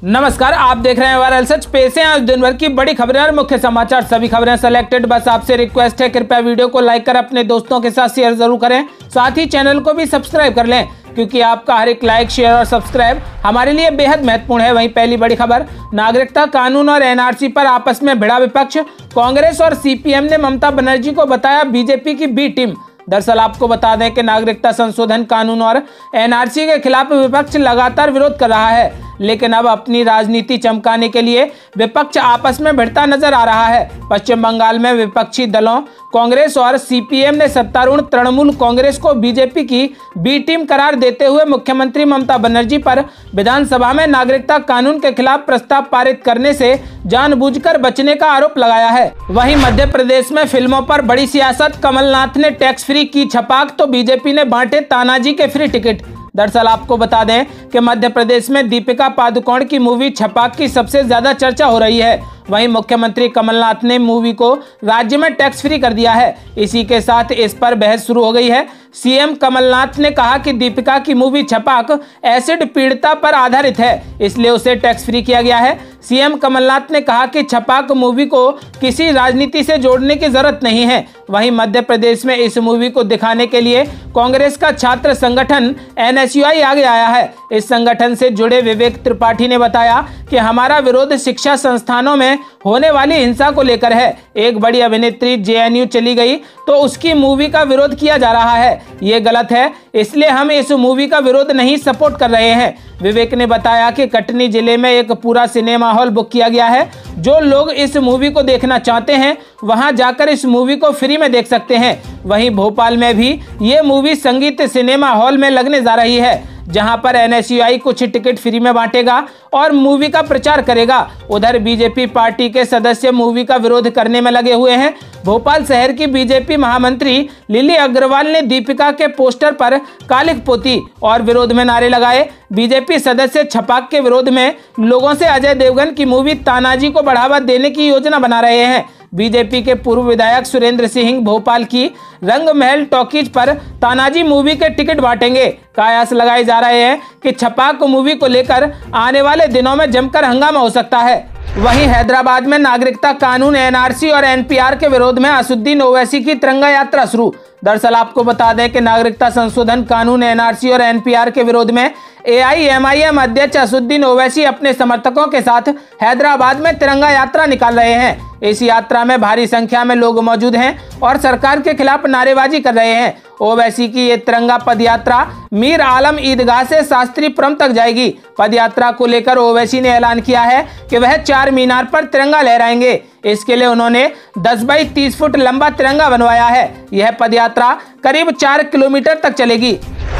नमस्कार, आप देख रहे हैं वायरल सच। पेश आज दिन भर की बड़ी खबरें और मुख्य समाचार। सभी खबरें सेलेक्टेड बस आपसे रिक्वेस्ट है, कृपया वीडियो को लाइक कर, अपने दोस्तों के साथ शेयर ज़रूर करें। साथ ही चैनल को भी सब्सक्राइब कर लें, क्योंकि आपका हर एक लाइक शेयर और सब्सक्राइब हमारे लिए बेहद महत्वपूर्ण है। वहीं पहली बड़ी खबर, नागरिकता कानून और एनआरसी पर आपस में भिड़ा विपक्ष। कांग्रेस और सीपीएम ने ममता बनर्जी को बताया बीजेपी की बी टीम दरअसल आपको बता दें कि नागरिकता संशोधन कानून और एनआरसी के खिलाफ विपक्ष लगातार विरोध कर रहा है। लेकिन अब अपनी राजनीति चमकाने के लिए विपक्ष आपस में भिड़ता नज़र आ रहा है। पश्चिम बंगाल में विपक्षी दलों, कांग्रेस और सीपीएम ने सत्तारूढ़ तृणमूल कांग्रेस को बीजेपी की बी टीम करार देते हुए मुख्यमंत्री ममता बनर्जी पर विधानसभा में नागरिकता कानून के खिलाफ प्रस्ताव पारित करने से जानबूझकर बचने का आरोप लगाया है। वहीं मध्य प्रदेश में फ़िल्मों पर बड़ी सियासत, कमलनाथ ने टैक्स फ्री की छपाक तो बीजेपी ने बांटे तानाजी के फ्री टिकट। दरअसल आपको बता दें कि मध्य प्रदेश में दीपिका पादुकोण की मूवी छपाक की सबसे ज़्यादा चर्चा हो रही है। वहीं मुख्यमंत्री कमलनाथ ने मूवी को राज्य में टैक्स फ्री कर दिया है। इसी के साथ इस पर बहस शुरू हो गई है। सीएम कमलनाथ ने कहा कि दीपिका की मूवी छपाक एसिड पीड़िता पर आधारित है, इसलिए उसे टैक्स फ्री किया गया है। सीएम कमलनाथ ने कहा कि छपाक मूवी को किसी राजनीति से जोड़ने की ज़रूरत नहीं है। वहीं मध्य प्रदेश में इस मूवी को दिखाने के लिए कांग्रेस का छात्र संगठन एनएसयूआई आगे आया है। इस संगठन से जुड़े विवेक त्रिपाठी ने बताया कि हमारा विरोध शिक्षा संस्थानों में होने वाली हिंसा को लेकर है। एक बड़ी अभिनेत्री जेएनयू चली गई तो उसकी मूवी का विरोध किया जा रहा है। ये गलत है, इसलिए हम इस मूवी का विरोध नहीं सपोर्ट कर रहे हैं। विवेक ने बताया कि कटनी ज़िले में एक पूरा सिनेमा हॉल बुक किया गया है। जो लोग इस मूवी को देखना चाहते हैं, वहाँ जाकर इस मूवी को फ्री में देख सकते हैं। वहीं भोपाल में भी ये मूवी संगीत सिनेमा हॉल में लगने जा रही है। जहाँ पर एनएसयूआई कुछ टिकट फ्री में बांटेगा और मूवी का प्रचार करेगा। उधर बीजेपी पार्टी के सदस्य मूवी का विरोध करने में लगे हुए हैं। भोपाल शहर की बीजेपी महामंत्री लिली अग्रवाल ने दीपिका के पोस्टर पर कालिक पोती और विरोध में नारे लगाए। बीजेपी सदस्य छपाक के विरोध में लोगों से अजय देवगन की मूवी तानाजी को बढ़ावा देने की योजना बना रहे हैं। बीजेपी के पूर्व विधायक सुरेंद्र सिंह भोपाल की रंग महल टॉकीज पर तानाजी मूवी के टिकट बांटेंगे। कयास लगाए जा रहे हैं कि छपाक मूवी को लेकर आने वाले दिनों में जमकर हंगामा हो सकता है। वहीं हैदराबाद में नागरिकता कानून, एनआरसी और एनपीआर के विरोध में असुद्दीन ओवैसी की तिरंगा यात्रा शुरू। दरअसल आपको बता दें कि नागरिकता संशोधन कानून, एनआरसी और एनपीआर के विरोध में एआईएमआईएम अध्यक्ष असुद्दीन ओवैसी अपने समर्थकों के साथ हैदराबाद में तिरंगा यात्रा निकाल रहे हैं। इस यात्रा में भारी संख्या में लोग मौजूद हैं और सरकार के खिलाफ नारेबाजी कर रहे हैं। ओवैसी की ये तिरंगा पदयात्रा मीर आलम ईदगाह से शास्त्री पुरम तक जाएगी। पदयात्रा को लेकर ओवैसी ने ऐलान किया है कि वह चार मीनार पर तिरंगा लहराएँगे। इसके लिए उन्होंने 10 बाई 30 फुट लंबा तिरंगा बनवाया है। यह पदयात्रा करीब चार किलोमीटर तक चलेगी।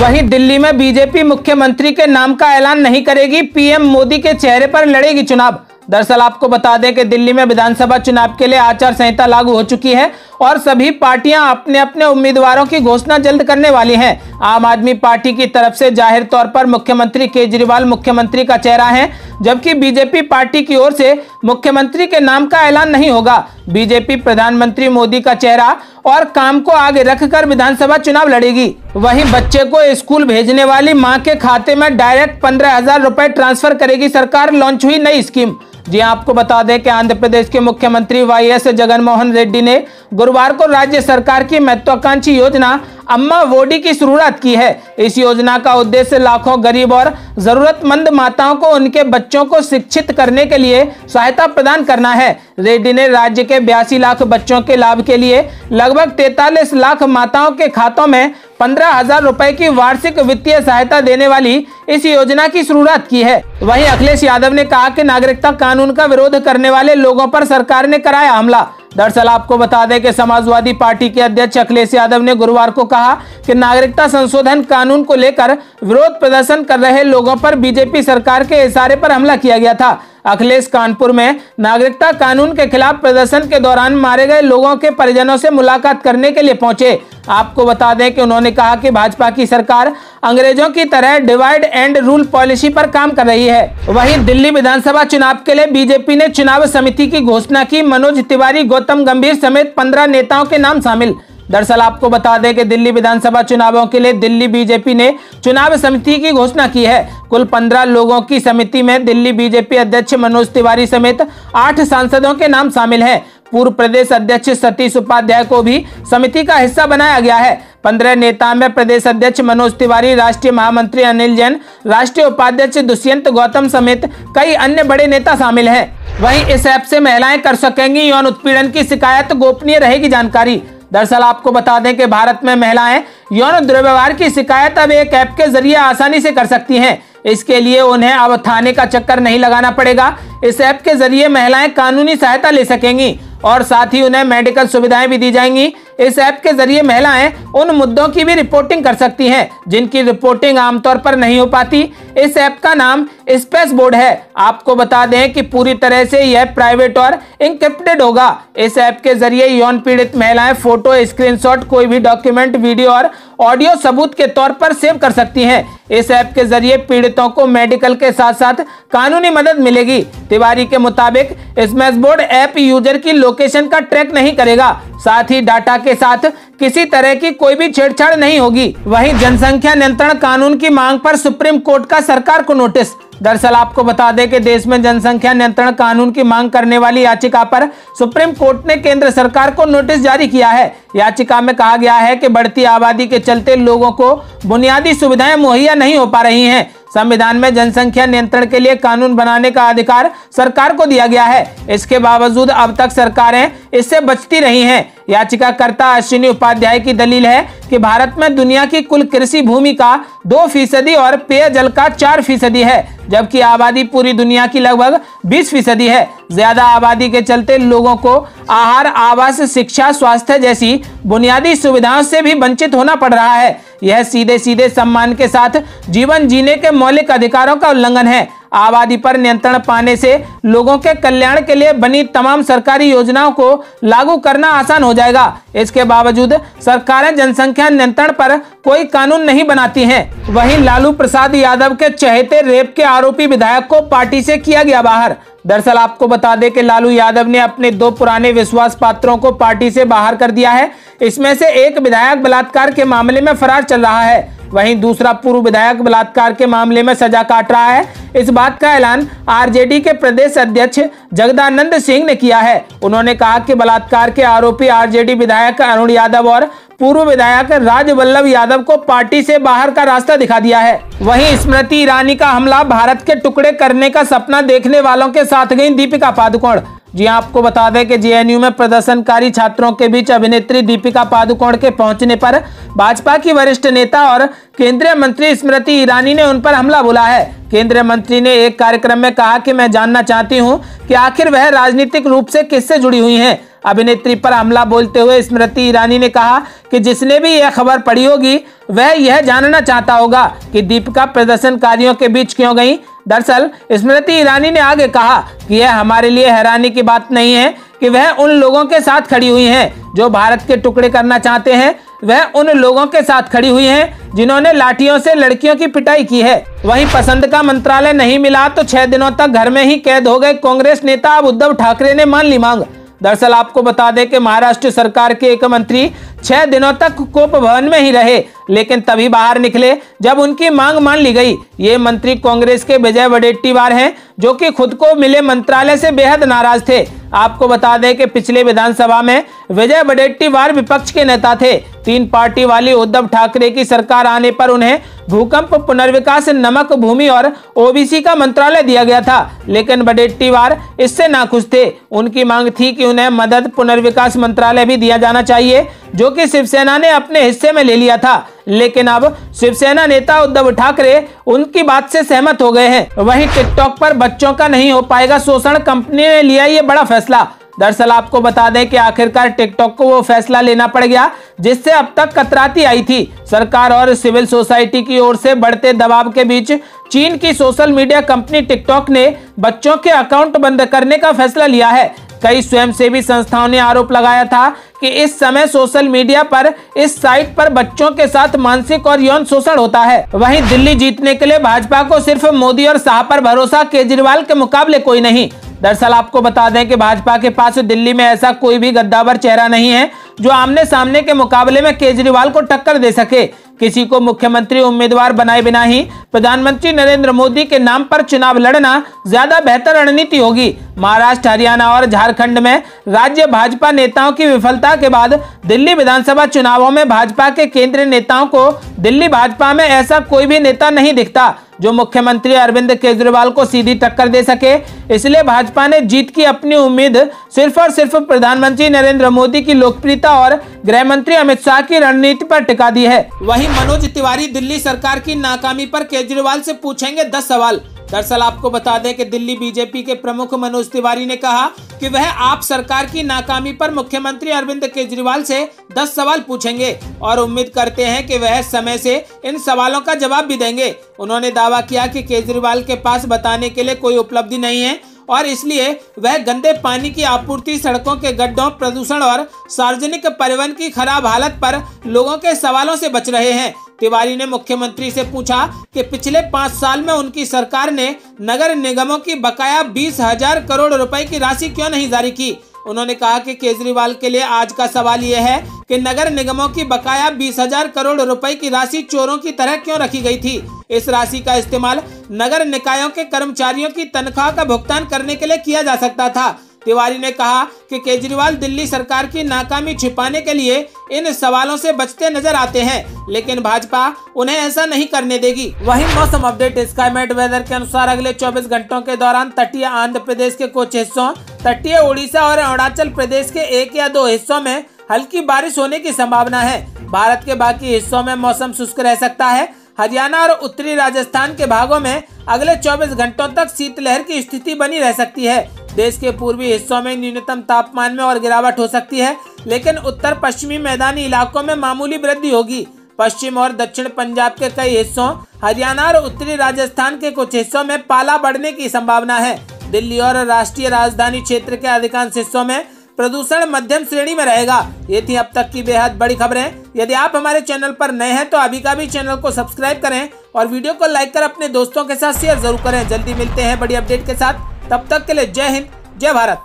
वहीं दिल्ली में बीजेपी मुख्यमंत्री के नाम का ऐलान नहीं करेगी, पीएम मोदी के चेहरे पर लड़ेगी चुनाव। दरअसल आपको बता दें कि दिल्ली में विधानसभा चुनाव के लिए आचार संहिता लागू हो चुकी है और सभी पार्टियाँ अपने अपने उम्मीदवारों की घोषणा जल्द करने वाली हैं। आम आदमी पार्टी की तरफ़ से ज़ाहिर तौर पर मुख्यमंत्री केजरीवाल मुख्यमंत्री का चेहरा है, जबकि बीजेपी पार्टी की ओर से मुख्यमंत्री के नाम का ऐलान नहीं होगा। बीजेपी प्रधानमंत्री मोदी का चेहरा और काम को आगे रखकर विधानसभा चुनाव लड़ेगी। वहीं बच्चे को स्कूल भेजने वाली माँ के खाते में डायरेक्ट पंद्रह हज़ार रुपए ट्रांसफ़र करेगी सरकार, लॉन्च हुई नई स्कीम। जी आपको बता दें कि आंध्र प्रदेश के मुख्यमंत्री वाई एस जगनमोहन रेड्डी ने गुरुवार को राज्य सरकार की महत्वाकांक्षी योजना अम्मा वोडी की शुरुआत की है। इस योजना का उद्देश्य लाखों गरीब और जरूरतमंद माताओं को उनके बच्चों को शिक्षित करने के लिए सहायता प्रदान करना है। रेड्डी ने राज्य के बयासी लाख बच्चों के लाभ के लिए लगभग तैतालीस लाख माताओं के खातों में पंद्रह हज़ार रूपए की वार्षिक वित्तीय सहायता देने वाली इस योजना की शुरुआत की है। वहीं अखिलेश यादव ने कहा कि नागरिकता कानून का विरोध करने वाले लोगों पर सरकार ने कराया हमला। दरअसल आपको बता दें कि समाजवादी पार्टी के अध्यक्ष अखिलेश यादव ने गुरुवार को कहा कि नागरिकता संशोधन कानून को लेकर विरोध प्रदर्शन कर रहे लोगों पर बीजेपी सरकार के इशारे पर हमला किया गया था। अखिलेश कानपुर में नागरिकता कानून के खिलाफ प्रदर्शन के दौरान मारे गए लोगों के परिजनों से मुलाकात करने के लिए पहुँचे। आपको बता दें कि उन्होंने कहा कि भाजपा की सरकार अंग्रेज़ों की तरह डिवाइड एंड रूल पॉलिसी पर काम कर रही है। वहीं दिल्ली विधानसभा चुनाव के लिए बीजेपी ने चुनाव समिति की घोषणा की। मनोज तिवारी, गौतम गंभीर समेत पंद्रह नेताओं के नाम शामिल। दरअसल आपको बता दें कि दिल्ली विधानसभा चुनावों के लिए दिल्ली बीजेपी ने चुनाव समिति की घोषणा की है। कुल पंद्रह लोगों की समिति में दिल्ली बीजेपी अध्यक्ष मनोज तिवारी समेत आठ सांसदों के नाम शामिल हैं। पूर्व प्रदेश अध्यक्ष सतीश उपाध्याय को भी समिति का हिस्सा बनाया गया है। पंद्रह नेता में प्रदेश अध्यक्ष मनोज तिवारी, राष्ट्रीय महामंत्री अनिल जैन, राष्ट्रीय उपाध्यक्ष दुष्यंत गौतम समेत कई अन्य बड़े नेता शामिल हैं। वहीं इस ऐप से महिलाएँ कर सकेंगी यौन उत्पीड़न की शिकायत, गोपनीय रहेगी जानकारी। दरअसल आपको बता दें कि भारत में महिलाएँ यौन दुर्व्यवहार की शिकायत अब एक ऐप के ज़रिए आसानी से कर सकती हैं। इसके लिए उन्हें अब थाने का चक्कर नहीं लगाना पड़ेगा। इस ऐप के ज़रिए महिलाएँ कानूनी सहायता ले सकेंगी। और साथ ही उन्हें मेडिकल सुविधाएँ भी दी जाएँगी। इस ऐप के ज़रिए महिलाएँ उन मुद्दों की भी रिपोर्टिंग कर सकती हैं, जिनकी रिपोर्टिंग आमतौर पर नहीं हो पाती। इस ऐप का नाम स्पेस बोर्ड है। आपको बता दें कि पूरी तरह से यह प्राइवेट और इंक्रिप्टेड होगा। इस ऐप के ज़रिए यौन पीड़ित महिलाएँ फ़ोटो स्क्रीनशॉट कोई भी डॉक्यूमेंट वीडियो और ऑडियो सबूत के तौर पर सेव कर सकती हैं। इस ऐप के ज़रिए पीड़ितों को मेडिकल के साथ साथ कानूनी मदद मिलेगी। तिवारी के मुताबिक स्मैश बोर्ड ऐप यूज़र की लोकेशन का ट्रैक नहीं करेगा। साथ ही डाटा के साथ किसी तरह की कोई भी छेड़छाड़ नहीं होगी। वहीं जनसंख्या नियंत्रण कानून की मांग पर सुप्रीम कोर्ट का सरकार को नोटिस। दरअसल आपको बता दें कि देश में जनसंख्या नियंत्रण कानून की मांग करने वाली याचिका पर सुप्रीम कोर्ट ने केंद्र सरकार को नोटिस जारी किया है। याचिका में कहा गया है कि बढ़ती आबादी के चलते लोगों को बुनियादी सुविधाएँ मुहैया नहीं हो पा रही हैं। संविधान में जनसंख्या नियंत्रण के लिए कानून बनाने का अधिकार सरकार को दिया गया है। इसके बावजूद अब तक सरकारें इससे बचती रही हैं। याचिकाकर्ता अश्विनी उपाध्याय की दलील है कि भारत में दुनिया की कुल कृषि भूमि का दो फ़ीसदी और पेयजल का चार फ़ीसदी है, जबकि आबादी पूरी दुनिया की लगभग बीस फ़ीसदी है। ज़्यादा आबादी के चलते लोगों को आहार, आवास, शिक्षा, स्वास्थ्य जैसी बुनियादी सुविधाओं से भी वंचित होना पड़ रहा है। यह सीधे सीधे सम्मान के साथ जीवन जीने के मौलिक अधिकारों का उल्लंघन है। आबादी पर नियंत्रण पाने से लोगों के कल्याण के लिए बनी तमाम सरकारी योजनाओं को लागू करना आसान हो जाएगा। इसके बावजूद सरकारें जनसंख्या नियंत्रण पर कोई कानून नहीं बनाती हैं। वहीं लालू प्रसाद यादव के चहेते रेप के आरोपी विधायक को पार्टी से किया गया बाहर। दरअसल आपको बता दें कि लालू यादव ने अपने दो पुराने विश्वास पात्रों को पार्टी से बाहर कर दिया है। इसमें से एक विधायक बलात्कार के मामले में फरार चल रहा है। वहीं दूसरा पूर्व विधायक बलात्कार के मामले में सजा काट रहा है। इस बात का ऐलान आरजेडी के प्रदेश अध्यक्ष जगदानंद सिंह ने किया है। उन्होंने कहा कि बलात्कार के आरोपी आरजेडी विधायक अरुण यादव और पूर्व विधायक राज वल्लभ यादव को पार्टी से बाहर का रास्ता दिखा दिया है। वहीं स्मृति ईरानी का हमला भारत के टुकड़े करने का सपना देखने वालों के साथ गई दीपिका पादुकोण। जी हाँ, आपको बता दें कि जेएनयू में प्रदर्शनकारी छात्रों के बीच अभिनेत्री दीपिका पादुकोण के पहुँचने पर भाजपा की वरिष्ठ नेता और केंद्रीय मंत्री स्मृति ईरानी ने उन पर हमला बोला है। केंद्रीय मंत्री ने एक कार्यक्रम में कहा कि मैं जानना चाहती हूँ कि आखिर वह राजनीतिक रूप से किससे जुड़ी हुई हैं। अभिनेत्री पर हमला बोलते हुए स्मृति ईरानी ने कहा कि जिसने भी यह खबर पढ़ी होगी वह यह जानना चाहता होगा कि दीपिका प्रदर्शनकारियों के बीच क्यों गई। दरअसल, स्मृति ईरानी ने आगे कहा कि यह हमारे लिए हैरानी की बात नहीं है कि वह उन लोगों के साथ खड़ी हुई हैं जो भारत के टुकड़े करना चाहते हैं। वह उन लोगों के साथ खड़ी हुई हैं जिन्होंने लाठियों से लड़कियों की पिटाई की है। वहीं पसंद का मंत्रालय नहीं मिला तो छह दिनों तक घर में ही कैद हो गए कांग्रेस नेता अब उद्धव ठाकरे ने मान ली मांग। दरअसल आपको बता दें कि महाराष्ट्र सरकार के एक मंत्री छह दिनों तक कोप भवन में ही रहे, लेकिन तभी बाहर निकले जब उनकी मांग मान ली गई। ये मंत्री कांग्रेस के विजय वडेट्टीवार हैं, जो कि खुद को मिले मंत्रालय से बेहद नाराज़ थे। आपको बता दें कि पिछले विधानसभा में विजय वडेट्टीवार विपक्ष के नेता थे। तीन पार्टी वाली उद्धव ठाकरे की सरकार आने पर उन्हें भूकंप, पुनर्विकास, नमक, भूमि और ओबीसी का मंत्रालय दिया गया था। लेकिन बडेट्टीवार इससे नाखुश थे। उनकी मांग थी कि उन्हें मदद पुनर्विकास मंत्रालय भी दिया जाना चाहिए, जो कि शिवसेना ने अपने हिस्से में ले लिया था। लेकिन अब शिवसेना नेता उद्धव ठाकरे उनकी बात से सहमत हो गए हैं। वहीं टिकटॉक पर बच्चों का नहीं हो पाएगा शोषण, कंपनी ने लिया ये बड़ा फैसला। दरअसल आपको बता दें कि आखिरकार टिकटॉक को वो फैसला लेना पड़ गया, जिससे अब तक कतराती आई थी। सरकार और सिविल सोसाइटी की ओर से बढ़ते दबाव के बीच चीन की सोशल मीडिया कंपनी टिकटॉक ने बच्चों के अकाउंट बंद करने का फैसला लिया है। कई स्वयंसेवी संस्थाओं ने आरोप लगाया था कि इस समय सोशल मीडिया पर, इस साइट पर बच्चों के साथ मानसिक और यौन शोषण होता है। वहीं दिल्ली जीतने के लिए भाजपा को सिर्फ़ मोदी और शाह पर भरोसा, केजरीवाल के मुकाबले कोई नहीं। दरअसल आपको बता दें कि भाजपा के पास दिल्ली में ऐसा कोई भी गद्दावर चेहरा नहीं है। जो आमने सामने के मुकाबले में केजरीवाल को टक्कर दे सके। किसी को मुख्यमंत्री उम्मीदवार बनाए बिना ही प्रधानमंत्री नरेंद्र मोदी के नाम पर चुनाव लड़ना ज़्यादा बेहतर रणनीति होगी। महाराष्ट्र, हरियाणा और झारखंड में राज्य भाजपा नेताओं की विफलता के बाद दिल्ली विधानसभा चुनावों में भाजपा के केंद्रीय नेताओं को दिल्ली भाजपा में ऐसा कोई भी नेता नहीं दिखता, जो मुख्यमंत्री अरविंद केजरीवाल को सीधी टक्कर दे सके। इसलिए भाजपा ने जीत की अपनी उम्मीद सिर्फ़ और सिर्फ़ प्रधानमंत्री नरेंद्र मोदी की लोकप्रियता और गृह मंत्री अमित शाह की रणनीति पर टिका दी है। वहीं मनोज तिवारी दिल्ली सरकार की नाकामी पर केजरीवाल से पूछेंगे दस सवाल। दरअसल आपको बता दें कि दिल्ली बीजेपी के प्रमुख मनोज तिवारी ने कहा कि वह आप सरकार की नाकामी पर मुख्यमंत्री अरविंद केजरीवाल से 10 सवाल पूछेंगे और उम्मीद करते हैं कि वह समय से इन सवालों का जवाब भी देंगे। उन्होंने दावा किया कि केजरीवाल के पास बताने के लिए कोई उपलब्धि नहीं है। और इसलिए वह गंदे पानी की आपूर्ति सड़कों के गड्ढों, प्रदूषण और सार्वजनिक परिवहन की खराब हालत पर लोगों के सवालों से बच रहे हैं। तिवारी ने मुख्यमंत्री से पूछा कि पिछले पाँच साल में उनकी सरकार ने नगर निगमों की बकाया बीस हज़ार करोड़ रुपए की राशि क्यों नहीं जारी की? उन्होंने कहा कि केजरीवाल के लिए आज का सवाल यह है कि नगर निगमों की बकाया बीस हज़ार करोड़ रुपए की राशि चोरों की तरह क्यों रखी गई थी? इस राशि का इस्तेमाल नगर निकायों के कर्मचारियों की तनख्वाह का भुगतान करने के लिए किया जा सकता था। तिवारी ने कहा कि केजरीवाल दिल्ली सरकार की नाकामी छिपाने के लिए इन सवालों से बचते नज़र आते हैं, लेकिन भाजपा उन्हें ऐसा नहीं करने देगी। वहीं मौसम अपडेट स्काईमेट वेदर के अनुसार अगले 24 घंटों के दौरान तटीय आंध्र प्रदेश के कुछ हिस्सों, तटीय उड़ीसा और अरुणाचल प्रदेश के एक या दो हिस्सों में हल्की बारिश होने की संभावना है। भारत के बाकी हिस्सों में मौसम शुष्क रह सकता है हरियाणा और उत्तरी राजस्थान के भागों में अगले 24 घंटों तक शीतलहर की स्थिति बनी रह सकती है। देश के पूर्वी हिस्सों में न्यूनतम तापमान में और गिरावट हो सकती है, लेकिन उत्तर पश्चिमी मैदानी इलाकों में मामूली वृद्धि होगी। पश्चिम और दक्षिण पंजाब के कई हिस्सों, हरियाणा और उत्तरी राजस्थान के कुछ हिस्सों में पाला बढ़ने की संभावना है। दिल्ली और राष्ट्रीय राजधानी क्षेत्र के अधिकांश हिस्सों में प्रदूषण मध्यम श्रेणी में रहेगा। ये थी अब तक की बेहद बड़ी खबरें। यदि आप हमारे चैनल पर नए हैं तो अभी का भी चैनल को सब्सक्राइब करें और वीडियो को लाइक कर अपने दोस्तों के साथ शेयर ज़रूर करें। जल्दी मिलते हैं बड़ी अपडेट के साथ। तब तक के लिए जय हिंद, जय भारत।